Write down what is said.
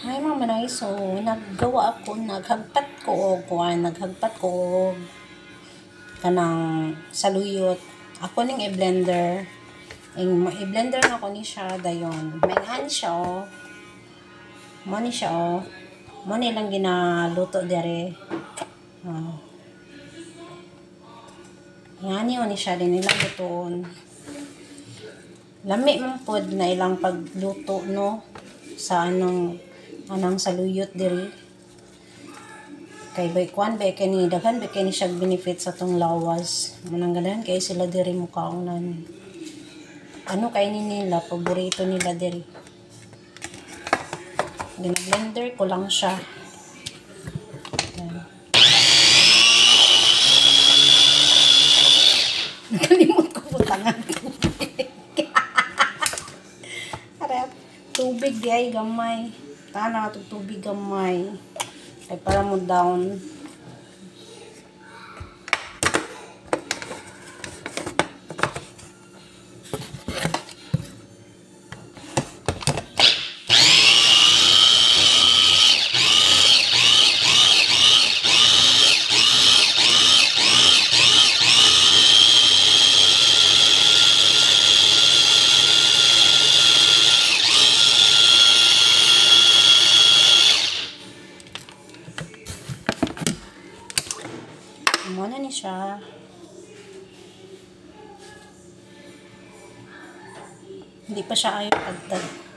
Hi mga manay, so naggawa ako, naghagpat ko og kuan, naghagpat ko kanang saluyot. Ako ning i-blender. Ing i-blender na ko ni siya dayon. Ani siya oh. Mo siya oh. Mo lang ginaluto dere. Oh. Ngani oh ni siya din ilang lutoon. Lami man pod na ilang pagluto no sa anong anang saluyot diri. Kay bay kwan bay kani daghan bay kani siya benefit sa tong lawas. Mananggalan kay sila diri mo kaungnan ano kay ni nila paborito nila diri? Gina-blender ko lang siya. Nakalimot ko po tangan tubig. Di ay gamay. Tana ito tubig gamay. Ay para mo down. Muna ni siya. Hindi pa siya ayaw pagtag.